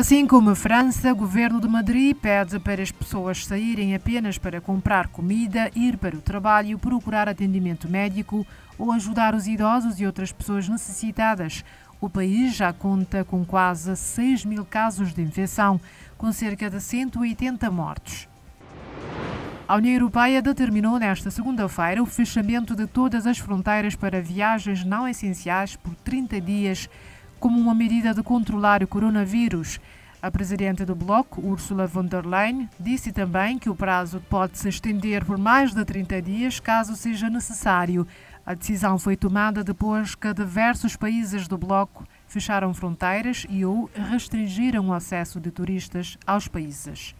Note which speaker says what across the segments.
Speaker 1: Assim como a França, o governo de Madrid pede para as pessoas saírem apenas para comprar comida, ir para o trabalho, procurar atendimento médico ou ajudar os idosos e outras pessoas necessitadas. O país já conta com quase 6 mil casos de infecção, com cerca de 180 mortos. A União Europeia determinou nesta segunda-feira o fechamento de todas as fronteiras para viagens não essenciais por 30 dias, como uma medida de controlar o coronavírus. A presidente do Bloco, Ursula von der Leyen, disse também que o prazo pode se estender por mais de 30 dias caso seja necessário. A decisão foi tomada depois que diversos países do Bloco fecharam fronteiras e ou restringiram o acesso de turistas aos países.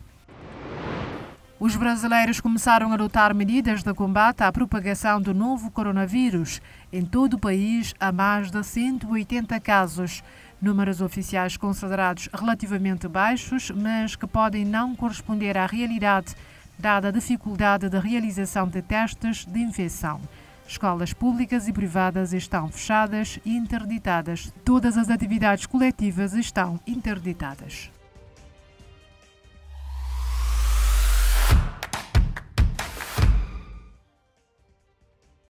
Speaker 1: Os brasileiros começaram a adotar medidas de combate à propagação do novo coronavírus. Em todo o país, há mais de 180 casos. Números oficiais considerados relativamente baixos, mas que podem não corresponder à realidade, dada a dificuldade da realização de testes de infecção. Escolas públicas e privadas estão fechadas e interditadas. Todas as atividades coletivas estão interditadas.